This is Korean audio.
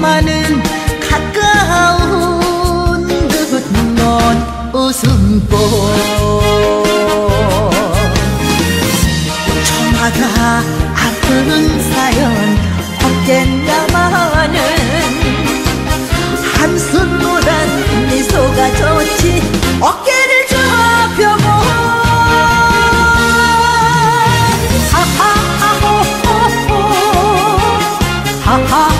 엄마는 가까운 그먼 웃음꽃. 저마다 아픈 사연 없겠나마는 한숨보단 미소가 좋지 어깨를 좁혀고. ha ha